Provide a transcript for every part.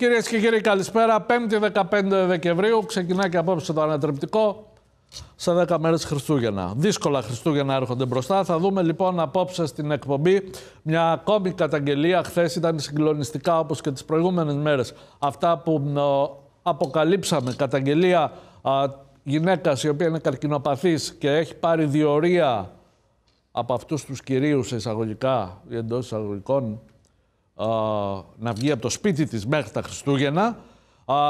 Κυρίες και κύριοι, καλησπέρα. 5η 15 Δεκεμβρίου ξεκινάει και απόψε το ανατρεπτικό σε 10 μέρες Χριστούγεννα. Δύσκολα Χριστούγεννα έρχονται μπροστά. Θα δούμε λοιπόν απόψε στην εκπομπή μια ακόμη καταγγελία. Χθες ήταν συγκλονιστικά όπως και τις προηγούμενες μέρες. Αυτά που αποκαλύψαμε. Καταγγελία γυναίκας η οποία είναι καρκινοπαθής και έχει πάρει διορία από αυτούς τους κυρίους εισαγωγικά ή εντός εισαγωγικών να βγει από το σπίτι της μέχρι τα Χριστούγεννα.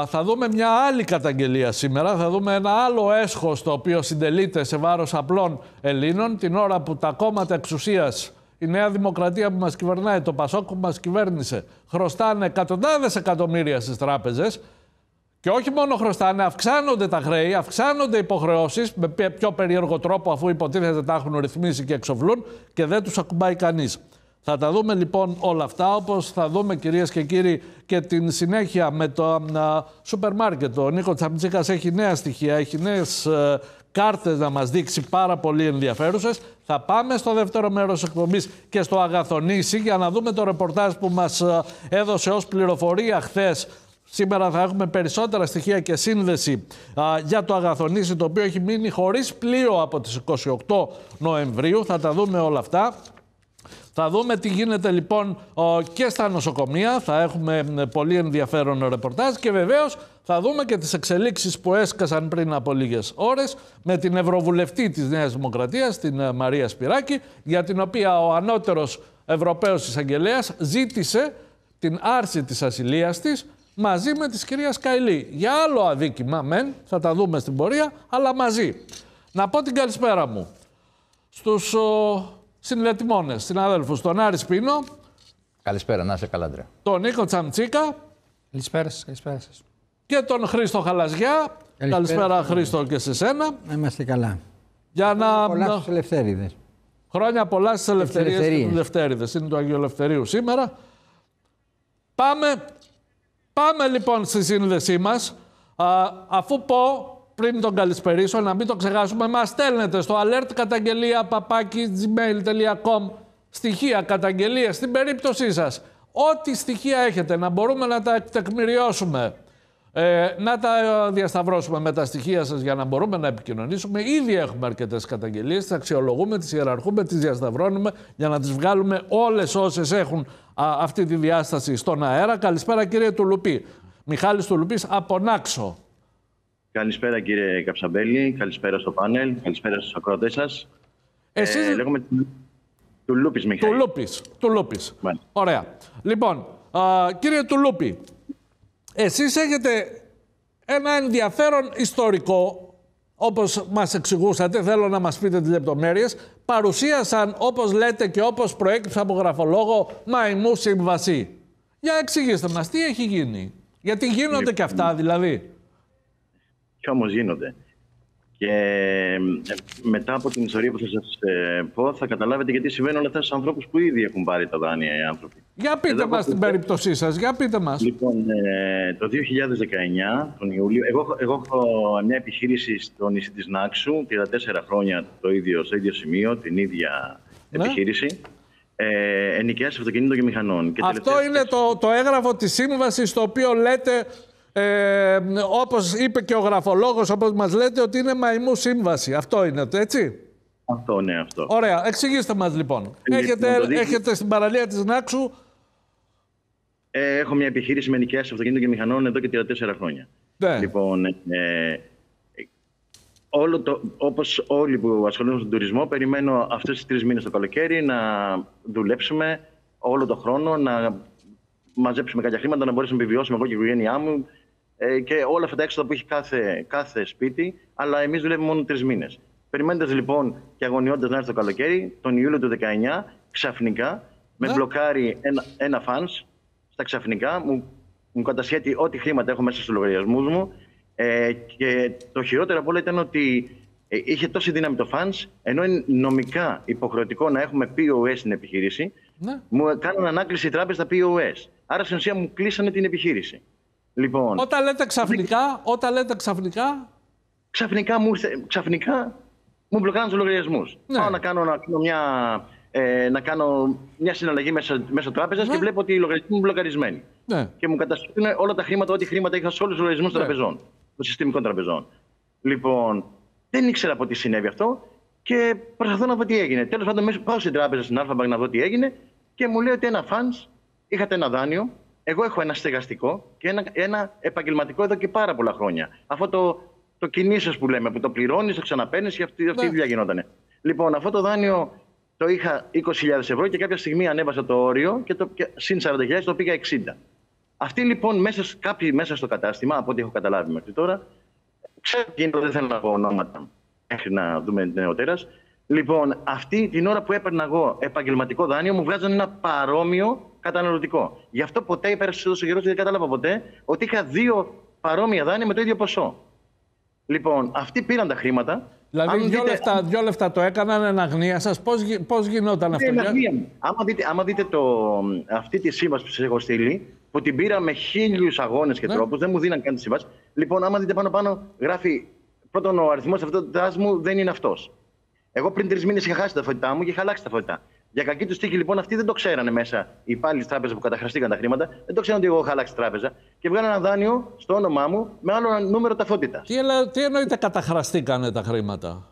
Θα δούμε μια άλλη καταγγελία σήμερα. Θα δούμε ένα άλλο έσχος το οποίο συντελείται σε βάρος απλών Ελλήνων την ώρα που τα κόμματα εξουσίας, η Νέα Δημοκρατία που μας κυβερνάει, το Πασόκ που μας κυβέρνησε, χρωστάνε εκατοντάδες εκατομμύρια στις τράπεζες και όχι μόνο χρωστάνε, αυξάνονται τα χρέη, αυξάνονται οι υποχρεώσεις με πιο περίεργο τρόπο αφού υποτίθεται τα έχουν ρυθμίσει και εξοβλούν και δεν τους ακουμπάει κανείς. Θα τα δούμε λοιπόν όλα αυτά, όπως θα δούμε κυρίες και κύριοι και την συνέχεια με το σούπερ μάρκετ. Ο Νίκος Τσαμτσίκας έχει νέα στοιχεία, έχει νέες ε, κάρτες να μας δείξει πάρα πολύ ενδιαφέρουσες. Θα πάμε στο δεύτερο μέρος εκπομπής και στο Αγαθονήσι για να δούμε το ρεπορτάζ που μας ε, έδωσε ως πληροφορία χθες Σήμερα θα έχουμε περισσότερα στοιχεία και σύνδεση για το Αγαθονήσι, το οποίο έχει μείνει χωρίς πλοίο από τις 28 Νοεμβρίου. Θα τα δούμε όλα αυτά. Θα δούμε τι γίνεται λοιπόν και στα νοσοκομεία. Θα έχουμε πολύ ενδιαφέρον ρεπορτάζ και βεβαίως θα δούμε και τις εξελίξεις που έσκασαν πριν από λίγες ώρες με την Ευρωβουλευτή της Νέας Δημοκρατίας, την ε, Μαρία Σπυράκη, για την οποία ο ανώτερος Ευρωπαίος Εισαγγελέας ζήτησε την άρση της ασυλίας της μαζί με της κυρίας Καηλή. Για άλλο αδίκημα, μεν, θα τα δούμε στην πορεία, αλλά μαζί. Να πω την καλησπέρα μου στους συνδετημόνες, συναδέλφου. Τον Άρη Σπίνο. Καλησπέρα, να είσαι καλά, Ντρέ. Τον Νίκο Τσαμτσίκα. Καλησπέρα σας, καλησπέρα σας. Και τον Χρήστο Χαλαζιά. Καλησπέρα, Χρήστο, και σε σένα. Να είμαστε καλά. Για να... Πολλά στους Ελευθέριδες. Χρόνια πολλά στις Ελευθερίες και τους Ελευθέριδες. Είναι το Αγίου Ελευθερίου σήμερα. Πάμε, πάμε λοιπόν στη σύνδεσή μας. αφού πω πριν τον καλησπερίσω, να μην το ξεχάσουμε, μας στέλνετε στο alert καταγγελία gmail.com στοιχεία, καταγγελία στην περίπτωσή σας. Ό,τι στοιχεία έχετε, να μπορούμε να τα τεκμηριώσουμε, ε, να τα διασταυρώσουμε με τα στοιχεία σας για να μπορούμε να επικοινωνήσουμε. Ήδη έχουμε αρκετές καταγγελίες, τις αξιολογούμε, τις ιεραρχούμε, τις διασταυρώνουμε για να τις βγάλουμε όλες όσες έχουν αυτή τη διάσταση στον αέρα. Καλησπέρα κύριε Τουλουπή. Μιχάλης Τουλουπής από Νάξο. Καλησπέρα κύριε Καψαμπέλη, καλησπέρα στο πάνελ, καλησπέρα στους ακροατές σας. Εσείς... Ε, λέγομαι Τουλούπης, Μιχαήλ. Τουλούπης, Τουλούπης. Ωραία. Λοιπόν, α, κύριε Τουλούπη, εσείς έχετε ένα ενδιαφέρον ιστορικό, όπως μας εξηγούσατε, θέλω να μας πείτε τις λεπτομέρειες, παρουσίασαν, όπως λέτε και όπως προέκυψε από γραφολόγο, μαϊμού συμβασί. Για εξηγήστε μας, τι έχει γίνει; Γιατί γίνονται λοιπόν, και αυτά δηλαδή και όμως γίνονται. Και ε, μετά από την ιστορία που θα σας ε, πω, θα καταλάβετε γιατί συμβαίνουν όλα αυτά στους ανθρώπους που ήδη έχουν πάρει τα δάνεια οι άνθρωποι. Για πείτε μας την περίπτωσή σας, για πείτε μας. Λοιπόν, ε, το 2019, τον Ιούλιο, εγώ, εγώ έχω μια επιχείρηση στο νησί της Νάξου, 34 χρόνια το ίδιο, στο ίδιο σημείο, την ίδια ναι. επιχείρηση. Ε, ενοικιάσει αυτοκινήτων και μηχανών. Και Αυτό είναι το, το έγγραφο της σύμβασης, το οποίο λέτε ε, όπως είπε και ο γραφολόγος, όπως μας λέτε, ότι είναι μαϊμού σύμβαση. Αυτό είναι το, έτσι; Αυτό, ναι, αυτό. Ωραία. Εξηγήστε μας λοιπόν. Έχετε, έχετε στην παραλία της Νάξου... Ε, έχω μια επιχείρηση με νοικιάσεις αυτοκίνητων και μηχανών εδώ και 34 χρόνια. Ναι. Λοιπόν, ε, όλο το, όπως όλοι που ασχολούνται με τον τουρισμό, περιμένω αυτές τις τρεις μήνες το καλοκαίρι να δουλέψουμε όλο το χρόνο, να μαζέψουμε κάποια χρήματα, να μπορέσουμε να επιβιώσουμε εγώ και η οικογένειά μου, ε, και όλα αυτά τα έξοδα που έχει κάθε, κάθε σπίτι, αλλά εμείς δουλεύουμε μόνο τρεις μήνες. Περιμένοντας λοιπόν και αγωνιώντας να έρθει το καλοκαίρι, τον Ιούλιο του 19, ξαφνικά με ναι. μπλοκάρει ένα, ένα φανς στα ξαφνικά, μου, μου κατασχέτει ό,τι χρήματα έχω μέσα στους λογαριασμούς μου. Ε, και το χειρότερο από όλα ήταν ότι ε, είχε τόση δύναμη το fans, ενώ είναι νομικά υποχρεωτικό να έχουμε POS στην επιχείρηση, ναι. μου κάνουν ανάκληση τράπεζα POS. Άρα στην ουσία μου κλείσανε την επιχείρηση. Λοιπόν, όταν λέτε ξαφνικά, όταν λέτε ξαφνικά... Ξαφνικά μου, ξαφνικά μου μπλοκάραν τους λογαριασμούς. Ναι. Πάω να κάνω, να κάνω, μια, ε, να κάνω μια συναλλαγή μέσα, μέσω τράπεζας ναι. και βλέπω ότι οι λογαριασμοί μου μπλοκαρισμένοι. Ναι. και μου καταστρέφουν όλα τα χρήματα, ό,τι χρήματα είχα σε όλους τους λογαριασμούς των Ναι. τραπεζών, των συστημικών τραπεζών. Λοιπόν, δεν ήξερα από τι συνέβη αυτό και προσπαθώ να δω τι έγινε. Τέλος πάντων, μέσα- πάω στην τράπεζα στην Αλφα Bank να δω τι έγινε και μου λέει ότι ένα funds είχατε ένα δάνειο. Εγώ έχω ένα στεγαστικό και ένα, ένα επαγγελματικό εδώ και πάρα πολλά χρόνια. Αυτό το, το κινήσεω που λέμε, που το πληρώνεις, το ξαναπαίνεις και αυτή, αυτή η Ναι. δουλειά γινόταν. Λοιπόν, αυτό το δάνειο το είχα 20.000 ευρώ και κάποια στιγμή ανέβασα το όριο και, το, και συν 40.000 το πήγα 60. Αυτοί λοιπόν μέσα, σ- κάποιοι μέσα στο κατάστημα, από ό,τι έχω καταλάβει μέχρι τώρα, ξέρω τι είναι, δεν θέλω να πω ονόματα μέχρι να δούμε νεοτέρα. Λοιπόν, αυτή την ώρα που έπαιρνα εγώ επαγγελματικό δάνειο, μου βγάζαν ένα παρόμοιο καταναλωτικό. Γι' αυτό ποτέ υπέρασε τόσο καιρό και δεν κατάλαβα ποτέ ότι είχα δύο παρόμοια δάνεια με το ίδιο ποσό. Λοιπόν, αυτοί πήραν τα χρήματα. Δηλαδή, Αν δυο, δείτε- λεφτά, δυο λεφτά το έκαναν εν αγνία σας. Πώς πώς γινόταν αυτό, είναι για- αγνία μου. Άμα δείτε, άμα δείτε το, αυτή τη σύμβαση που σας έχω στείλει, που την πήρα με χίλιους αγώνες και Ναι. τρόπους, δεν μου δίναν καν τη σύμβαση. Λοιπόν, άμα δείτε πάνω-πάνω, γράφει πρώτον ο αριθμός ταυτότητά μου δεν είναι αυτός. Εγώ πριν τρεις μήνες είχα χάσει τα ταυτότητά μου και είχα αλλάξει τα ταυτότητα. Για κακή τους τύχη, λοιπόν, αυτοί δεν το ξέρανε μέσα. Οι υπάλληλοι της τράπεζας που καταχραστήκαν τα χρήματα, δεν το ξέρανε ότι εγώ είχα αλλάξει τράπεζα και βγάλανε ένα δάνειο στο όνομά μου με άλλο νούμερο ταυτότητας. Τι, ελα- τι εννοείται καταχραστήκανε τα χρήματα;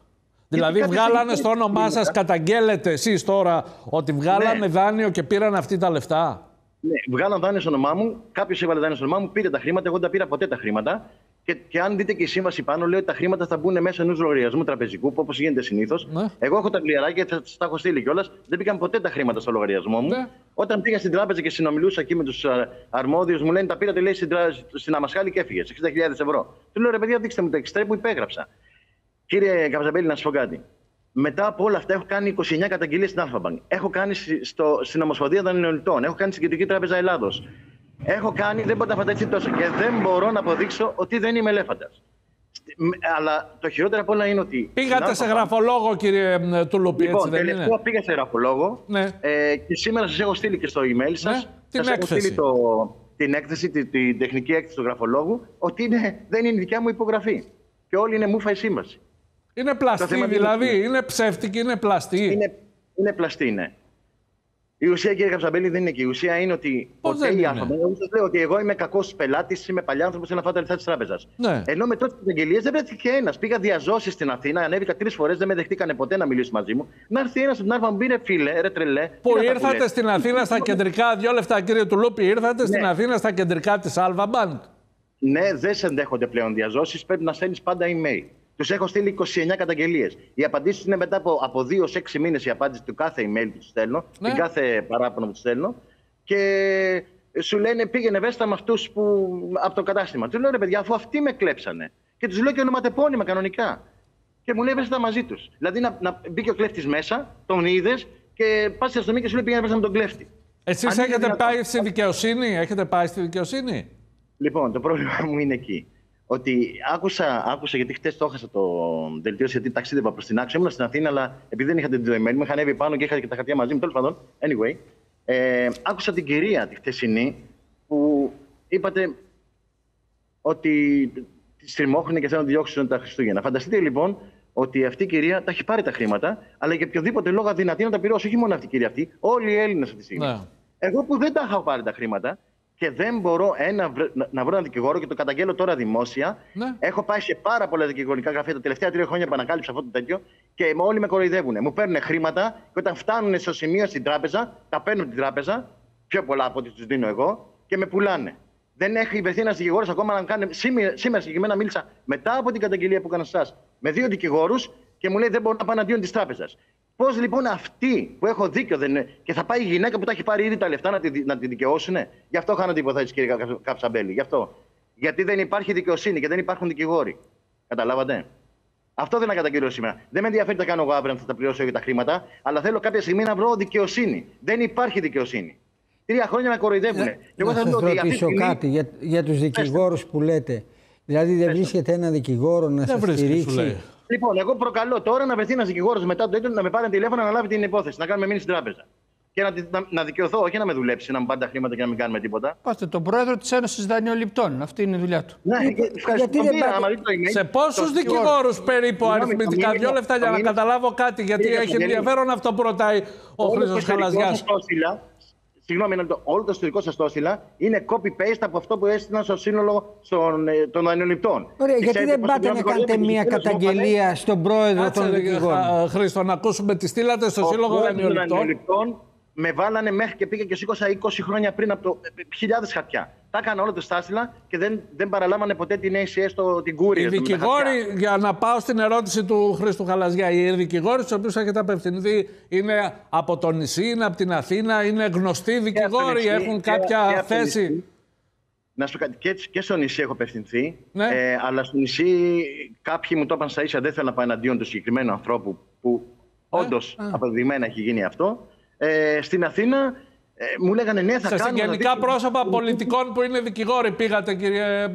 Δηλαδή κάποια βγάλανε στιγμή στο όνομά χρήματα- σας, καταγγέλλετε εσείς τώρα ότι βγάλανε Ναι. δάνειο και πήραν αυτή τα λεφτά; Ναι, βγάλαν δάνειο στο όνομά μου, κάποιος έβαλε δάνειο στο όνομά μου, πήρε τα χρήματα, εγώ δεν τα πήρα ποτέ τα χρήματα. Και, και αν δείτε και η σύμβαση πάνω, λέει ότι τα χρήματα θα μπουν μέσα ενός λογαριασμού τραπεζικού, όπως γίνεται συνήθως. Ναι. Εγώ έχω τα κλειαράκια, θα σα τα έχω στείλει κιόλας. Δεν πήγαν ποτέ τα χρήματα στο λογαριασμό μου. Ναι. Όταν πήγα στην τράπεζα και συνομιλούσα εκεί με τους αρμόδιους, μου λένε τα πήρατε λέει, στην, τρα- στην Αμασχάλη και έφυγε. 60.000 ευρώ. Του λέω ρε παιδιά, δείξτε μου το εξτρέ που υπέγραψα. Κύριε Καψαμπέλη, να σα πω κάτι. Μετά από όλα αυτά, έχω κάνει 29 καταγγελίες στην Αλφα Έχω κάνει στη- στο, στην Ομοσπονδία των Ελληνικών. Έχω κάνει στην Κεντρική Τράπεζα Ελλάδος. Έχω κάνει, δεν μπορείτε να φανταστείτε τόσο. Και δεν μπορώ να αποδείξω ότι δεν είμαι ελέφαντας. Αλλά το χειρότερο από όλα είναι ότι. Πήγατε στην σε Alpha Bank- γραφολόγο, κύριε μ, Τουλουπή, έτσι Λοιπόν, δεν τελευταία είναι; πήγα σε γραφολόγο Ναι. ε, και σήμερα σας έχω στείλει και στο email σας. Ναι, την έχω έκθεση. στείλει το, την έκθεση, τη, την τεχνική έκθεση του γραφολόγου, ότι είναι, δεν είναι η δικιά μου υπογραφή. Και όλοι είναι μούφα η σύμβαση. Είναι πλαστή, θέμα είναι δηλαδή. ότι- Είναι ψεύτικη, είναι πλαστή. Είναι, είναι πλαστή, ναι. Η ουσία, κύριε Καψαμπέλη, δεν είναι και η ουσία είναι ότι Πώς ποτέ δεν η είναι; Αλφα Bank- Εγώ σας λέω ότι εγώ είμαι κακός πελάτης, είμαι παλιά άνθρωπο, θέλω να φάω τα λεφτά της τράπεζας. Ναι. Ενώ με τότε καταγγελίες δεν βρέθηκε ένας. Πήγα διαζώσεις στην Αθήνα, ανέβηκα τρεις φορές, δεν με δεχτήκανε ποτέ να μιλήσει μαζί μου. Να έρθει ένας από την Αλφα να μου πει ρε φίλε, ρε τρελέ. Που τι να τα ήρθατε πουλές. στην Αθήνα στα κεντρικά, δύο λεφτά κύριε Τουλούπη, ήρθατε στην Ναι. Αθήνα στα κεντρικά της Alpha Bank. Ναι, δεν σε ενδέχονται πλέον διαζώσεις. Πρέπει να στέλνεις πάντα email. Τους έχω στείλει 29 καταγγελίες. Οι απαντήσεις είναι μετά από, από 2 σε 6 μήνες η απάντηση του κάθε email που τους στέλνω, Ναι. την κάθε παράπονο που τους στέλνω. Και σου λένε πήγαινε βέστα με αυτούς από το κατάστημα. Τους λέω ρε παιδιά, αφού αυτοί με κλέψανε. Και τους λέω και ονοματεπώνυμα κανονικά. Και μου λέει βέστα μαζί τους. Δηλαδή να, να μπήκε ο κλέφτης μέσα, τον είδες και πας στην αστυνομία και σου λέει πήγαινε βέστα με τον κλέφτη. Εσείς Αν είναι έχετε δυνατόν- πάει στη δικαιοσύνη, έχετε πάει στη δικαιοσύνη; Λοιπόν, το πρόβλημα μου είναι εκεί. Ότι άκουσα, άκουσα γιατί χτες το έχασα το δελτίο γιατί ταξίδευα προς την άξιο. Ήμουν στην Αθήνα, αλλά επειδή δεν είχα την email μου, είχα ανέβει πάνω και είχα και τα χαρτιά μαζί μου. Τέλος πάντων, anyway. Ε, άκουσα την κυρία τη χτεσινή που είπατε ότι τη στριμώχνουν και θέλουν να τη διώξουν τα Χριστούγεννα. Φανταστείτε λοιπόν ότι αυτή η κυρία τα έχει πάρει τα χρήματα, αλλά για οποιοδήποτε λόγο αδυνατεί να τα πληρώσει. Όχι μόνο αυτή η κυρία αυτή, όλοι οι Έλληνες αυτή τη στιγμή. Ναι. Εγώ που δεν τα έχω πάρει τα χρήματα και δεν μπορώ ένα, βρε- να, να βρω έναν δικηγόρο και το καταγγέλω τώρα δημόσια. Ναι. Έχω πάει σε πάρα πολλά δικηγορικά γραφεία τα τελευταία τρία χρόνια που ανακάλυψα αυτό το τέτοιο και με- όλοι με κοροϊδεύουν. Μου παίρνουν χρήματα και όταν φτάνουν στο σημείο στην τράπεζα, τα παίρνουν από την τράπεζα, πιο πολλά από ό,τι τους δίνω εγώ, και με πουλάνε. Δεν έχει βρεθεί ένας δικηγόρος ακόμα να κάνει. Σήμερα, σήμερα συγκεκριμένα μίλησα μετά από την καταγγελία που έκανα σε εσάς με δύο δικηγόρους και μου λέει δεν μπορώ να πάω αντίον της τράπεζας. Πώς λοιπόν αυτοί που έχω δίκιο δεν είναι, και θα πάει η γυναίκα που τα έχει πάρει ήδη τα λεφτά να τη, δι- να τη δικαιώσουν. Γι' αυτό χάνω την υποθέτηση, κύριε Κα- Καψαμπέλη. Γι' αυτό. Γιατί δεν υπάρχει δικαιοσύνη και δεν υπάρχουν δικηγόροι. Καταλάβατε; Αυτό δεν είναι καταγγείλω σήμερα. Δεν με ενδιαφέρει τι θα κάνω εγώ αύριο αν θα τα πληρώσω για τα χρήματα, αλλά θέλω κάποια στιγμή να βρω δικαιοσύνη. Δεν υπάρχει δικαιοσύνη. Τρία χρόνια με κοροϊδεύουν. Και εγώ να θα σας λέω ότι αυτή τη ρωτήσω στιγμή- κάτι για, για τους δικηγόρους που λέτε. Δηλαδή δεν βρίσκεται ένα δικηγόρο να σας βρίσκει, σου λέει. στηρίξει. Λοιπόν, εγώ προκαλώ τώρα να βρεθεί ένα δικηγόρο μετά το τέτοιο να με πάρει τηλέφωνο να λάβει την υπόθεση, να κάνουμε μήνυση στην τράπεζα. Και να, τη- να, να δικαιωθώ, όχι να με δουλέψει, να μου πάρει τα χρήματα και να μην κάνουμε τίποτα. Πάστε τον πρόεδρο της Ένωσης Δανειοληπτών. Αυτή είναι η δουλειά του. Ναι, ευχαριστώ. γιατί Τον δεν πήρα, πάτε- άμα δείτε το email, Σε πόσους το- δικηγόρους περίπου Συγγνώμη, αριθμητικά, το δύο μήνυμα- λεφτά το για να μήνυμα- καταλάβω κάτι, γιατί Κύριε έχει Καπιτέλη, ενδιαφέρον αυτό που ρωτάει ο Όλο το Χρήστο εξωτερικό Χαλαζιάς. Σας το έστειλα. Συγγνώμη, ένα λεπτό. όλο το ιστορικό σας το έστειλα είναι copy-paste από αυτό που έστειλαν στο σύνολο στον, ε, των ανελιπτών. Ωραία, Και γιατί ξέρετε δεν πώς πάτε το να πήραν κάνετε το μια Κολέγιο, καταγγελία στον πρόεδρο Κάτσε, των ρε, δικηγόρων. Χα- Χρήστο, να ακούσουμε τι στείλατε στο Ο Σύλλογο πρόεδρος των Δανειοληπτών. Δανειοληπτών με βάλανε μέχρι και πήγα και σήκωσα 20 χρόνια πριν από το χιλιάδες χαρτιά. Τα έκανα όλα το στάσιλα και δεν, δεν παραλάμβανε ποτέ την ACS, το, την Courier. Οι το με τα χαρτιά. δικηγόροι, για να πάω στην ερώτηση του Χρήστου Χαλαζιά, οι δικηγόροι στους οποίους έχετε απευθυνθεί είναι από το νησί, είναι από την Αθήνα, είναι γνωστοί Και από το δικηγόροι, νησί, έχουν και- κάποια και από το θέση; νησί. Να σου πω κάτι, και, και στο νησί έχω απευθυνθεί. Ναι. Ε, αλλά στο νησί κάποιοι μου το είπαν στα ίσα, δεν θέλω να πάω εναντίον του συγκεκριμένου ανθρώπου που Ναι. όντως αποδεδειγμένα έχει γίνει αυτό. Ε, στην Αθήνα ε, μου λέγανε ναι, θα Σε κάνουμε. θα συγγενικά δείξουμε. πρόσωπα πολιτικών που είναι δικηγόροι πήγατε, κύριε ε,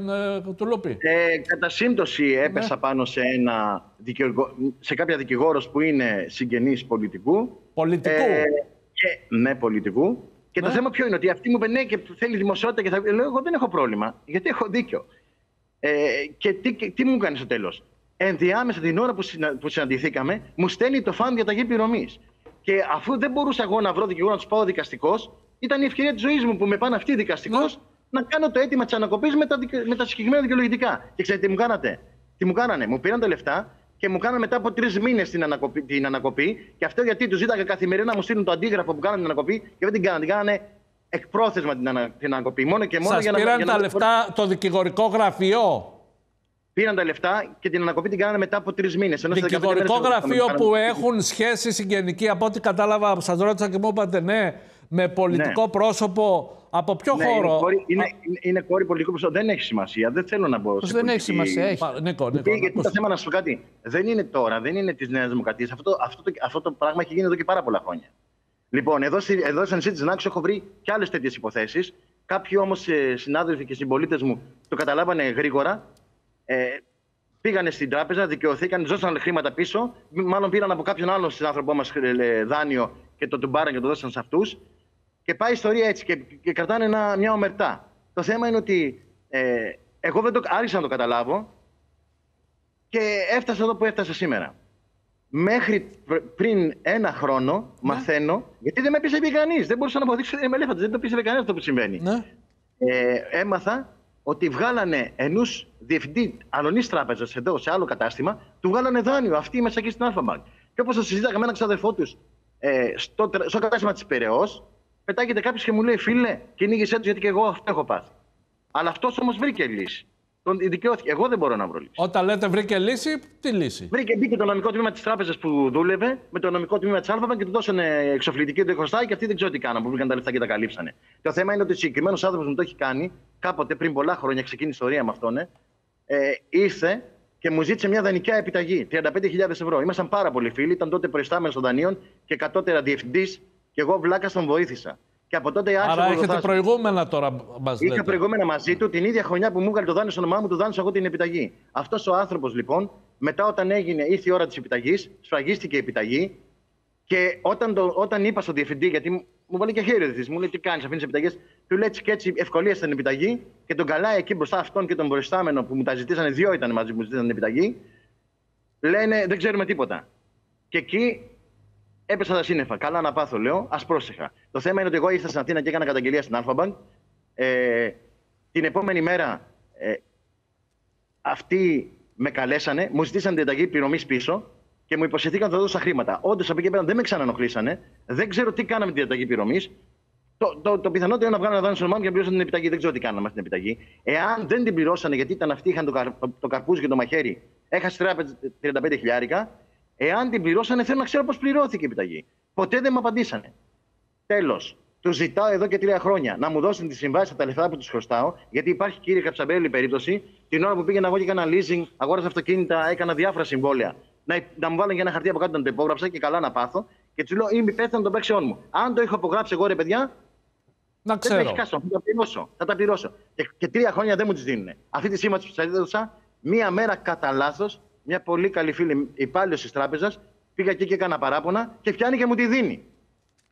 Τουλούπη. Ε, κατά σύμπτωση έπεσα πάνω σε, ένα δικηγο- σε κάποια δικηγόρος που είναι συγγενής πολιτικού. Πολιτικού; και, ναι, πολιτικού. Και Ναι. το θέμα ποιο είναι, ότι αυτή μου είπε ναι και θέλει δημοσιότητα και θα λέω εγώ δεν έχω πρόβλημα, γιατί έχω δίκιο. Ε, και τι, και τι μου κάνει στο τέλος. Ενδιάμεσα την ώρα που, συνα, που συναντηθήκαμε, μου στέλνει το φαν διαταγή πληρωμής. Και αφού δεν μπορούσα εγώ να βρω δικηγόρο να τους πάω δικαστικός, ήταν η ευκαιρία της ζωής μου που με πάνε αυτοί δικαστικός Ναι. να κάνω το αίτημα της ανακοπής με, τα, δικαι- με τα συγκεκριμένα δικαιολογητικά. Και ξέρετε τι μου κάνατε; Τι μου κάνανε; Μου πήραν τα λεφτά και μου κάνανε μετά από τρεις μήνες την ανακοπή, την ανακοπή. Και αυτό γιατί τους ζήταγα καθημερινά να μου στείλουν το αντίγραφο που κάνανε την ανακοπή και δεν την κάνανε. Την κάνανε εκπρόθεσμα την, ανα, την ανακοπή. Μόνο και μόνο Σας για να πήραν για τα να- λεφτά το δικηγορικό γραφείο; Πήραν τα λεφτά και την ανακοπή την κάνανε μετά από τρεις μήνες. Δικηγορικό γραφείο που έχουν σχέση συγγενική, από ό,τι κατάλαβα, σας ρώτησα και μου είπατε ναι, με πολιτικό Ναι. πρόσωπο. Από ποιο Ναι, χώρο; είναι, κόρη, είναι, είναι, είναι κόρη πολιτικού προσώπου. Δεν έχει σημασία. Δεν θέλω να μπω Πώς σε δεν έχει πολιτική- σημασία, έχει. Πα- Νίκο, Νίκο, Γιατί, να γιατί το ακούσω. θέμα να σου πω κάτι. Δεν είναι τώρα, δεν είναι της Νέας Δημοκρατίας. Αυτό, αυτό, το, αυτό το πράγμα έχει γίνει εδώ και πάρα πολλά χρόνια. Λοιπόν, εδώ, στη- εδώ στο νησί της Νάξου έχω βρει και άλλες τέτοιες υποθέσεις. Κάποιοι όμως συνάδελφοι και συμπολίτες μου το καταλάβανε γρήγορα. Ε, πήγανε στην τράπεζα, δικαιωθήκαν, δώσαν χρήματα πίσω. Μάλλον πήραν από κάποιον άλλον συνάνθρωπό μας δάνειο και το τουμπάραν και το δώσαν σε αυτούς. Και πάει η ιστορία έτσι και, και κρατάνε ένα, μια ομερτά. Το θέμα είναι ότι ε, εγώ δεν το άρχισα να το καταλάβω και έφτασα εδώ που έφτασα σήμερα. Μέχρι πρ- πριν ένα χρόνο μαθαίνω, γιατί δεν με πίστευε κανείς. Δεν μπορούσα να αποδείξω ότι είμαι ελέφαντας. Δεν το πίστευε κανένας αυτό που συμβαίνει. Ναι. Ε, έμαθα ότι βγάλανε ενός διευθυντή αλλουνής τράπεζας εδώ σε άλλο κατάστημα, του βγάλανε δάνειο αυτοί μέσα εκεί στην Alpha Bank. Και όπως το συζήταγα με έναν ξάδερφό τους ε, στο, τρα- στο κατάστημα της Πειραιώς, πετάγεται κάποιος και μου λέει: Φίλε, κυνήγησέ τους γιατί και εγώ αυτό έχω πάθει. Αλλά αυτός όμως βρήκε λύση. Τον δικαιώθηκε. Εγώ δεν μπορώ να βρω λύση. Όταν λέτε βρήκε λύση, τι λύση; Βρήκε, μπήκε το νομικό τμήμα της τράπεζας που δούλευε με το νομικό τμήμα της Alpha Bank και του δώσανε εξοφλητική του χρωστάει και αυτοί δεν ξέρω τι κάναν που βρήκαν τα λεφτά και τα καλύψανε. Το θέμα είναι ότι ο συγκεκριμένος άνθρωπος μου το έχει κάνει κάποτε πριν πολλά χρόνια, ξεκίνησε η ιστορία με αυτόν, ε, ε, ήρθε και μου ζήτησε μια δανεικά επιταγή 35.000 ευρώ. Ήμασταν πάρα πολλοί φίλοι, ήταν τότε προϊστάμενος των δανείων και κατώτερα διευθυντής και εγώ βλάκας τον βοήθησα. Και από τότε άρχισε Άρα να έχετε προδοθάσει. προηγούμενα τώρα, μας Είχα λέτε. προηγούμενα μαζί του την ίδια χρονιά που μου έβγαλε το δάνειο στο όνομά μου, του δάνεισα εγώ την επιταγή. Αυτός ο άνθρωπος λοιπόν, μετά όταν έγινε, ήρθε η ώρα της επιταγής, σφραγίστηκε η επιταγή και όταν, το, όταν είπα στον διευθυντή, γιατί μου- μου βάλει και χέρι ο διευθυντής, μου λέει τι κάνεις, αφήνεις επιταγές, του λέει έτσι και έτσι ευκολία στην επιταγή και τον καλάει εκεί μπροστά αυτόν και τον προϊστάμενο που μου τα ζητήσανε, δύο ήταν μαζί που μου ζητήσανε την επιταγή. Λένε δεν ξέρουμε τίποτα. Και εκεί έπεσα τα σύννεφα. Καλά να πάθω, λέω. Α πρόσεχα. Το θέμα είναι ότι εγώ ήρθα στην Αθήνα και έκανα καταγγελία στην Alphabank. Ε, την επόμενη μέρα ε, αυτοί με καλέσανε, μου ζητήσαν την ενταγή πληρωμής πίσω και μου υποσχεθήκαν ότι θα δώσω χρήματα. Όντως από εκεί πέρα δεν με ξανανοχλήσανε. Δεν ξέρω τι κάναμε την ενταγή πληρωμής. Το, το, το πιθανότερο είναι να βγάλουν ένα δάνειο στον όνομά μου και να πληρώσουν την επιταγή. Δεν ξέρω τι κάναμε αυτή την επιταγή. Εάν δεν την πληρώσανε, γιατί ήταν αυτοί είχαν το, καρ, το καρπούζι και το μαχαίρι, έχασε τράπεζα 35 χιλιάρικα. Εάν την πληρώσανε, θέλω να ξέρω πώς πληρώθηκε η επιταγή. Ποτέ δεν μου απαντήσανε. Τέλος. Του ζητάω εδώ και τρία χρόνια να μου δώσουν τη συμβάση από τα λεφτά που τους χρωστάω, γιατί υπάρχει κύριε Καψαμπέλη περίπτωση, την ώρα που πήγαινα εγώ και έκανα leasing, αγόρασα αυτοκίνητα, έκανα διάφορα συμβόλαια. Να, να μου βάλουν και ένα χαρτί από κάτω να το υπόγραψα και καλά να πάθω. Και τους λέω: Είμαι υπεύθυνο των παίξεών μου. Αν το έχω απογράψει εγώ, ρε παιδιά, Να δεν ξέρω. θα έχεις κάσο. Θα τα πληρώσω. Θα τα πληρώσω. Και, και τρία χρόνια δεν μου τις δίνουν. Αυτή τη σήμανση που σα έδωσα, μία μέρα κατά λάθος, μια πολύ καλή φίλη υπάλληλος της τράπεζας, πήγα εκεί και έκανα παράπονα και πιάνει και μου τη δίνει.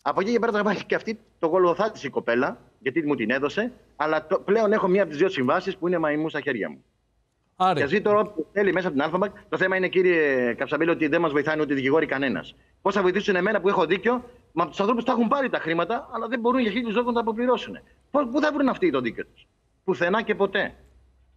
Από εκεί και πέρα θα πάει και αυτή τον γολγοθά της η κοπέλα, γιατί μου την έδωσε. Αλλά το, πλέον έχω μία από τις δύο συμβάσεις που είναι μαϊμού στα χέρια μου. Άρη. Και ζει τώρα όποιος θέλει μέσα από την Alpha Bank. Το θέμα είναι, κύριε Καψαμπέλη, ότι δεν μας βοηθάνε ούτε οι δικηγόροι κανένας. Πώς θα βοηθήσουν εμένα που έχω δίκιο, μα τους ανθρώπους τα έχουν πάρει τα χρήματα, αλλά δεν μπορούν για χίλιους λόγους να τα αποπληρώσουν. Πώς- Πού θα βρουν αυτοί το δίκιο τους; Πουθενά και ποτέ.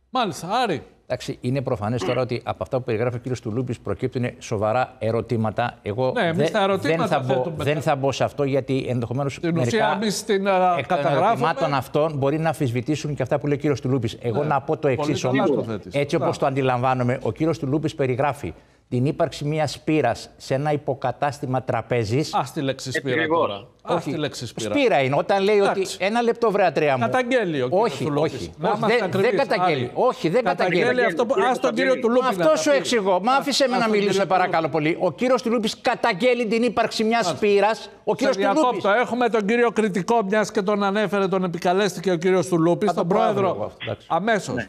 Μάλιστα, Άρη. Εντάξει, είναι προφανές τώρα ότι από αυτά που περιγράφει ο κ. Τουλούπης προκύπτουν σοβαρά ερωτήματα. Εγώ Ναι, εμείς δεν, τα ερωτήματα δεν, θα μπω, θέτουμε. δεν θα μπω σε αυτό γιατί ενδεχομένως Την ουσία εμείς την, α, εκ των καταγράφουμε. ερωτημάτων αυτών μπορεί να αμφισβητήσουν και αυτά που λέει ο κ. Τουλούπης. Εγώ Ναι, να πω το πολύ εξής καλά όμως. το θέτεις. Έτσι όπως Μπράβο. το αντιλαμβάνομαι, ο κ. Τουλούπης περιγράφει την ύπαρξη μιας σπήρας σε ένα υποκατάστημα τραπέζης. Α τη λέξη σπήρα ακριβώς. τώρα. Α τη λέξη σπήρα. Σπήρα είναι. Όταν λέει Εντάξει. ότι. Ένα λεπτό, βρε Ατρέα μου. Καταγγέλει ο κύριος Όχι, Τουλούπης. όχι. Να όχι είμαστε δεν, ακριβείς, δεν καταγγέλει. Άρη. Όχι, δεν καταγγέλει. αυτό που... Κύριε Ας τον κύριο Κωνσταντίνη. Τουλούπη Αυτό να τα σου πει. εξηγώ. Μα άφησε με Ας να τον μιλήσω, κύριο παρακαλώ πολύ. Ο κύριος Τουλούπη καταγγέλει την ύπαρξη μιας σπήρας. Ο Σε κύριος Τουλούπη. διακόπτω. Έχουμε τον κύριο κριτικό, μιας και τον ανέφερε, τον επικαλέστηκε ο κύριος Τουλούπη, Θα τον το πω αύριο πρόεδρο. εγώ αυτό, εντάξει. Αμέσως.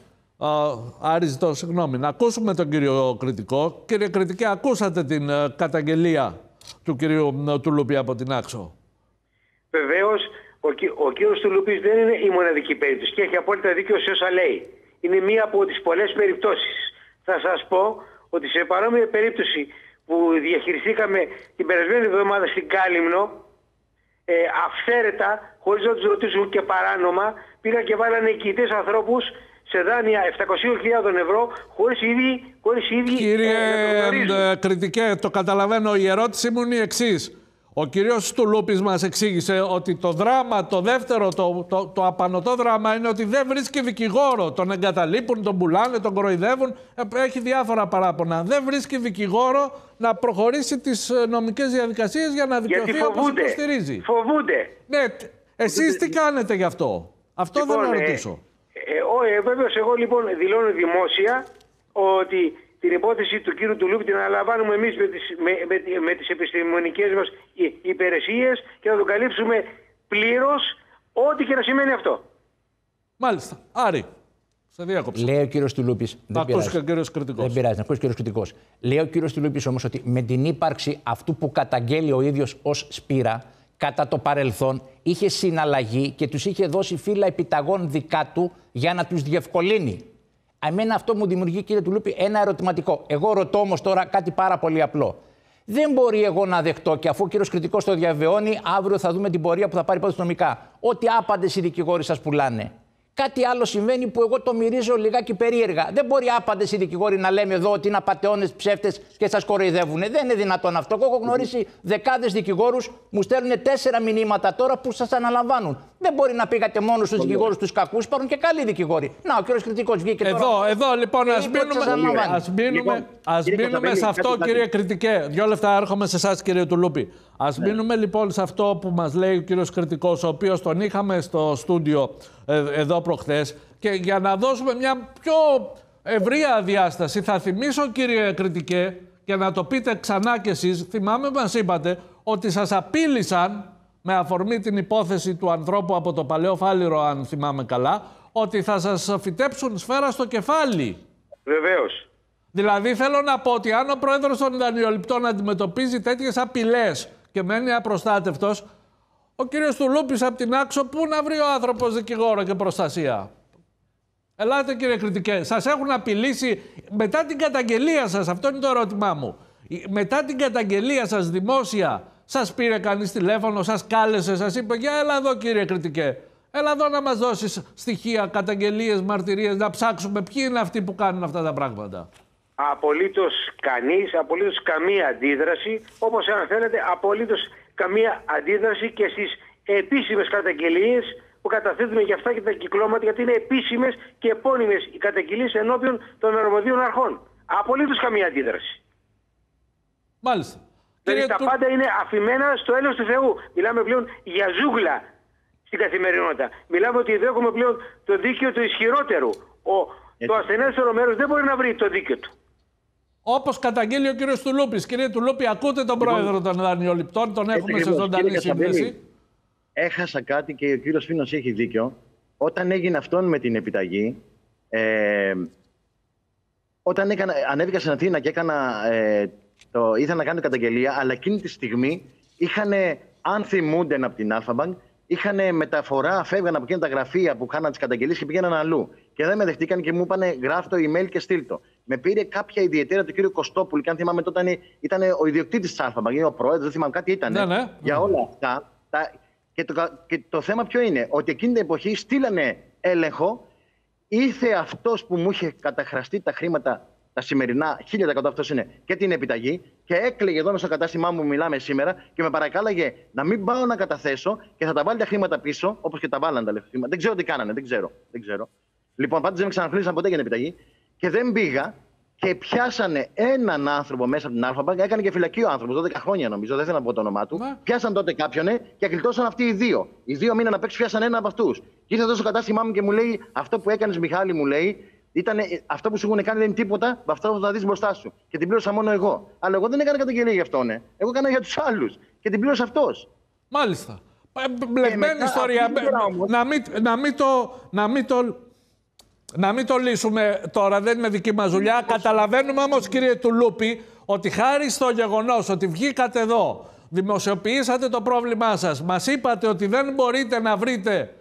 Άρη, ζητώ συγγνώμη. Να ακούσουμε τον κύριο κριτικό. Κύριε κριτικέ, ακούσατε την ε, καταγγελία του κυρίου ε, Τουλούπη από την Άξο; Βεβαίως, ο, κυ- ο κύριος Τουλουπή δεν είναι η μοναδική περίπτωση και έχει απόλυτα δίκιο σε όσα λέει. Είναι μία από τις πολλές περιπτώσεις. Θα σας πω ότι σε παρόμοια περίπτωση που διαχειριστήκαμε την περασμένη εβδομάδα στην Κάλυμνο, ε, αυθαίρετα, χωρίς να τους ρωτήσουν και παράνομα, πήγαν και βάλανε εγγυητέ ανθρώπους σε δάνεια 700.000 ευρώ, χωρίς οι ίδιοι, χωρίς οι ίδιοι Κύριε ε, να το γνωρίζουν. ε, κριτικέ, το καταλαβαίνω. Η ερώτησή μου είναι η εξής. Ο κύριος Τουλούπης μας εξήγησε ότι το δράμα, το δεύτερο, το, το, το απανοτό δράμα είναι ότι δεν βρίσκει δικηγόρο. Τον εγκαταλείπουν, τον πουλάνε, τον κοροϊδεύουν. Ε, Έχει διάφορα παράπονα. Δεν βρίσκει δικηγόρο να προχωρήσει τις ε, νομικές διαδικασίες για να Γιατί δικαιωθεί όπως φοβούνται. υποστηρίζει. Φοβούνται. Ναι, τ- εσείς τι κάνετε γι' αυτό; Αυτό Λοιπόν, δεν να ε, ρωτήσω. Ε, ο, ε, βέβαιως εγώ λοιπόν δηλώνω δημόσια ότι την υπόθεση του κύριου Τουλούπη την αναλαμβάνουμε εμείς με τις, με, με, τη- με τις επιστημονικές μας υ- υπηρεσίες και θα το καλύψουμε πλήρως ό,τι και να σημαίνει αυτό. Μάλιστα. Άρη, σε διάκοψα. Λέει ο κύριος Τουλούπης. Θα ακούσει και ο κύριος κριτικός. Δεν πειράζει, να ακούσει ο κύριος κριτικός. Λέει ο κύριος Τουλούπης όμως ότι με την ύπαρξη αυτού που καταγγέλει ο ίδιος ως σπήρα, κατά το παρελθόν είχε συναλλαγή και τους είχε δώσει φύλλα επιταγών δικά του για να τους διευκολύνει. Εμένα αυτό μου δημιουργεί, κύριε Τουλούπη, ένα ερωτηματικό. Εγώ ρωτώ όμως τώρα κάτι πάρα πολύ απλό. Δεν μπορεί εγώ να δεχτώ και αφού ο κύριος κριτικός το διαβεβαιώνει, αύριο θα δούμε την πορεία που θα πάρει υπόθεση νομικά. Ότι άπαντες οι δικηγόροι σας πουλάνε. Κάτι άλλο συμβαίνει που εγώ το μυρίζω λιγάκι περίεργα. Δεν μπορεί άπαντες οι δικηγόροι να λέμε εδώ ότι είναι απαταιώνες ψεύτες και σας κοροϊδεύουν. Δεν είναι δυνατόν αυτό. Εγώ έχω γνωρίσει δεκάδες δικηγόρους, μου στέλνουν τέσσερα μηνύματα τώρα που σας αναλαμβάνουν. Δεν μπορεί να πήγατε μόνος στους δικηγόρους τους κακούς, υπάρχουν και καλοί δικηγόροι. Να, ο κύριος Κριτικός βγήκε τώρα. Εδώ, εδώ λοιπόν, Και ας είπε ότι σας μείνουμε, αναλαμβάνει. ας μείνουμε, Λοιπόν, ας κύριε μείνουμε Κωνσταντέλη, σε αυτό, κάτι- κάτι. κύριε Κριτικέ. Δύο λεπτά έρχομαι σε εσάς, κύριε Τουλούπη. Ας Ναι. μείνουμε λοιπόν σε αυτό που μας λέει ο κύριος Κριτικός, ο οποίος τον είχαμε στο στούντιο ε, εδώ προχθές και για να δώσουμε μια πιο ευρεία διάσταση, θα θυμίσω κύριε Κριτικέ και να το πείτε ξανά κι εσείς, θυμάμαι μας είπατε ότι σας απείλησαν με αφορμή την υπόθεση του ανθρώπου από το παλαιό φάληρο, αν θυμάμαι καλά, ότι θα σας φυτέψουν σφαίρα στο κεφάλι. Βεβαίως. Δηλαδή θέλω να πω ότι αν ο πρόεδρος των δανειοληπτών αντιμετωπίζει τέτοιες απειλές και μένει απροστάτευτος, ο κύριος Τουλούπης από την άξο πού να βρει ο άνθρωπος δικηγόρο και προστασία; Ελάτε κύριε Κριτικέ, σας έχουν απειλήσει μετά την καταγγελία σας, αυτό είναι το ερώτημά μου. Η- Μετά την καταγγελία σας δημόσια, σας πήρε κανείς τηλέφωνο, σας κάλεσε, σας είπε για έλα εδώ κύριε Κριτικέ. Έλα εδώ να μας δώσεις στοιχεία, καταγγελίες, μαρτυρίες, να ψάξουμε ποιοι είναι αυτοί που κάνουν αυτά τα πράγματα. Απολύτως κανείς, απολύτως καμία αντίδραση, όπως αν θέλετε, απολύτως καμία αντίδραση και στις επίσημες καταγγελίες που καταθέτουμε για αυτά και τα κυκλώματα, γιατί είναι επίσημες και επώνυμες οι καταγγελίες ενώπιον των αρμοδίων αρχών. Απολύτως καμία αντίδραση. Μάλιστα. Δηλαδή Κύριε τα Του- πάντα είναι αφημένα στο έλεος του Θεού. Μιλάμε πλέον για ζούγκλα στην καθημερινότητα. Μιλάμε ότι εδώ έχουμε πλέον το δίκαιο του ισχυρότερου. Ο, το ασθενέστερο μέρος δεν μπορεί να βρει το δίκαιο του. Όπως καταγγέλει ο κύριος Τουλούπης. Κύριε Τουλούπη, ακούτε τον πρόεδρο των δανειοληπτών, τον έχουμε σε ακριβώς. ζωντανή Κύριε Κωνσταντέλη, σύνδεση. Έχασα κάτι και ο κύριος Φίνος έχει δίκιο. Όταν έγινε αυτόν με την επιταγή, ε, όταν έκανα, ανέβηκα στην Αθήνα και έκανα, ε, το, ήθελα να κάνω καταγγελία, αλλά εκείνη τη στιγμή είχαν, αν θυμούνται από την Alpha Bank, είχαν μεταφορά, φεύγαν από εκείνα τα γραφεία που κάναν τις καταγγελίες και πήγαιναν αλλού. και δεν με δεχτήκαν και μου είπαν γράψε το email και στείλ το. Με πήρε κάποια ιδιαίτερα του κυρίου Κωστόπουλου, και αν θυμάμαι τότε ήταν, ήταν ο ιδιοκτήτης της ΑΛΦΑ, ή ο πρόεδρος, δεν θυμάμαι κάτι ήταν. Ναι, ναι. Για όλα αυτά. Τα, και, το, κα- και το θέμα ποιο είναι, ότι εκείνη την εποχή στείλανε έλεγχο, ήρθε αυτός που μου είχε καταχραστεί τα χρήματα τα σημερινά, 1000% αυτός είναι, και την επιταγή, και έκλαιγε εδώ μέσα στο κατάστημά μου που μιλάμε σήμερα και με παρακάλαγε να μην πάω να καταθέσω και θα τα βάλει τα χρήματα πίσω, όπως και τα βάλανε τα λεφτά. χρήματα. Δεν ξέρω τι κάνανε, δεν ξέρω. Δεν ξέρω. Λοιπόν, πάντως δεν με ξαναφλήσαν ποτέ για την επιταγή. Και δεν πήγα και πιάσανε έναν άνθρωπο μέσα από την Αλφα έκανε και φυλακή ο άνθρωπος, 12 χρόνια νομίζω, δεν θέλω να πω το όνομά του. Ναι. Πιάσαν τότε κάποιον ε, και γλιτώσαν αυτοί οι δύο. Οι δύο μήναν απ' έξω πιάσαν ένα από αυτούς. Και ήρθε εδώ στο κατάστημά μου και μου λέει: Αυτό που έκανες, Μιχάλη, μου λέει, ήταν, αυτό που σου έχουν κάνει δεν είναι τίποτα με αυτό που θα δεις μπροστά σου. Και την πλήρωσα μόνο εγώ. Αλλά εγώ δεν έκανα καταγγελία για αυτόν. Ε. Εγώ έκανα για τους άλλους. Και την πλήρωσε αυτός. Μάλιστα. Ε, Μπλεγμένη μετά, ιστορία. αυτή την ώρα όμως- Να μην, να, μην το, να, μην το, να μην το λύσουμε τώρα, δεν είναι δική μας δουλειά. Καταλαβαίνουμε όμως κύριε Τουλούπη ότι χάρη στο γεγονός ότι βγήκατε εδώ, δημοσιοποιήσατε το πρόβλημά σας, μας είπατε ότι δεν μπορείτε να βρείτε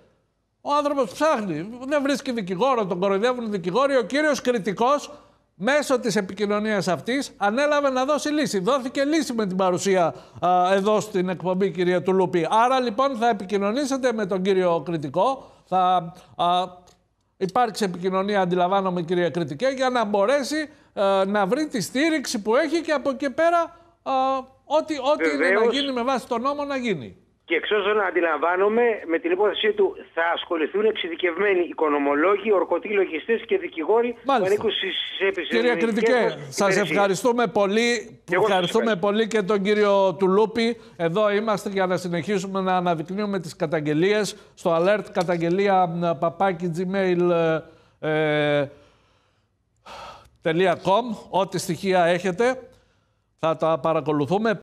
ο άνθρωπος ψάχνει. Δεν βρίσκει δικηγόρο, τον κοροϊδεύουν οι δικηγόροι. Ο κύριος κριτικός, μέσω της επικοινωνίας αυτής, ανέλαβε να δώσει λύση. Δόθηκε λύση με την παρουσία α, εδώ στην εκπομπή, κυρία Τουλούπη. Άρα λοιπόν θα επικοινωνήσετε με τον κύριο κριτικό. Θα α, υπάρξει επικοινωνία, αντιλαμβάνομαι, κυρία Κριτικέ, για να μπορέσει ε, να βρει τη στήριξη που έχει και από εκεί πέρα α, ό,τι, ό,τι είναι να Βεβαίως. γίνει με βάση τον νόμο να γίνει. Και εξ όσων αντιλαμβάνομαι, με την υπόθεσή του θα ασχοληθούν εξειδικευμένοι οικονομολόγοι, ορκωτοί λογιστές και δικηγόροι που Μάλιστα. ανήκουν στις έπισες Κύριε Κριτικέ, σας ευχαριστούμε πολύ. εγώ σας ευχαριστούμε ευχαριστώ. πολύ και τον κύριο Τουλούπη. Εδώ είμαστε για να συνεχίσουμε να αναδεικνύουμε τις καταγγελίες στο alert καταγγελία μ, παπάκι gmail ε, ε, .com. Ό,τι στοιχεία έχετε θα τα παρακολουθούμε.